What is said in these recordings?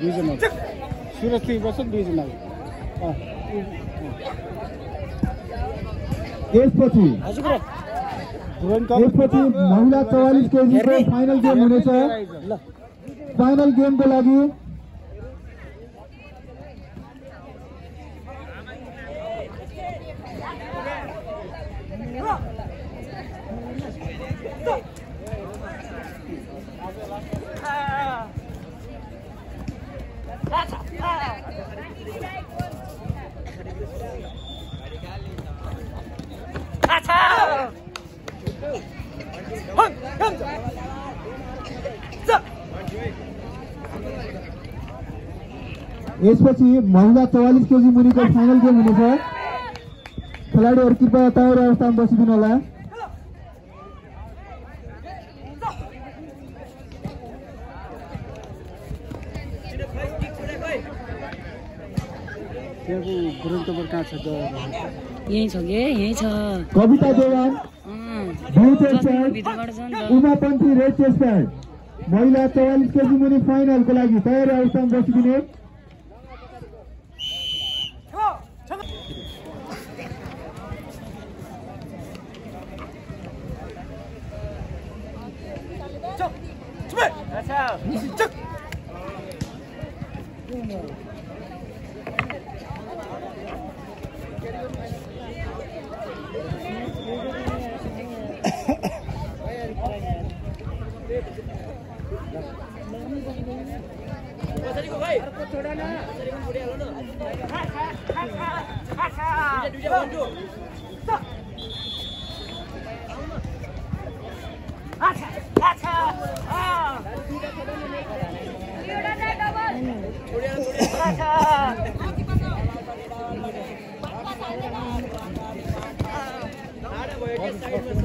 दुईजना सुरज त्यहीँ बस्छ दुईजना अँ, यसपछि हजुर रोहन कप यसपछि महिला चौवालिस केजीको फाइनल गेम हुनेछ फाइनल गेमको लागि यसपछि महिला चौवालिस केजी मुनिको फाइनल गेम हुनेछ। खेलाडीहरू कृपया तयारी अवस्थामा बसिदिनु होला। यहीँ छ के? यहीँ छ। कविता देवान। अँ, ब्लू चेस्ट जसको प्याड भित्रबाट छ नि त Uma Panthi red chest pad महिला चौवालिस केजी मुनि फाइनलको लागि तयारी अवस्थामा बसिदिने।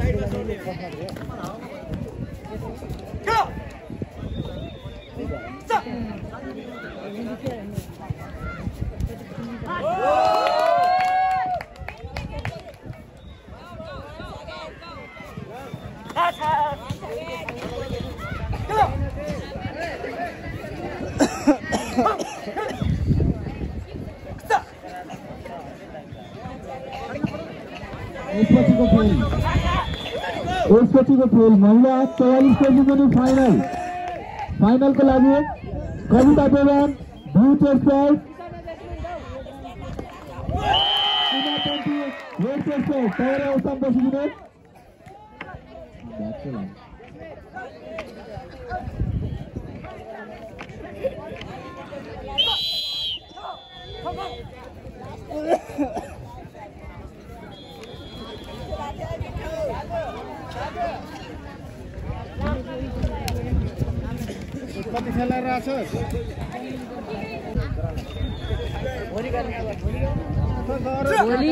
साइडमा साइडमा यसपछिको खेल यसपछिको खेल महिला चौवालिस केजी मुनि फाइनल फाइनलको लागि Kavita Dewan blue chest pad Uma Panthi red chest pad तयारी अवस्थामा बसिदिने कति भोलि